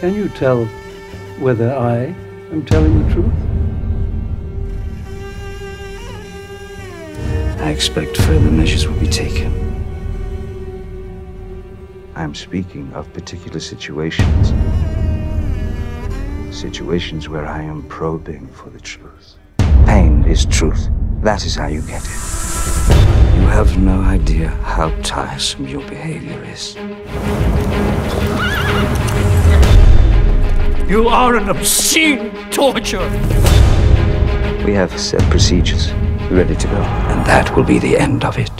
Can you tell whether I am telling the truth? I expect further measures will be taken. I'm speaking of particular situations. Situations where I am probing for the truth. Pain is truth. That is how you get it. You have no idea how tiresome your behavior is. You are an obscene torture. We have set procedures ready to go, and that will be the end of it.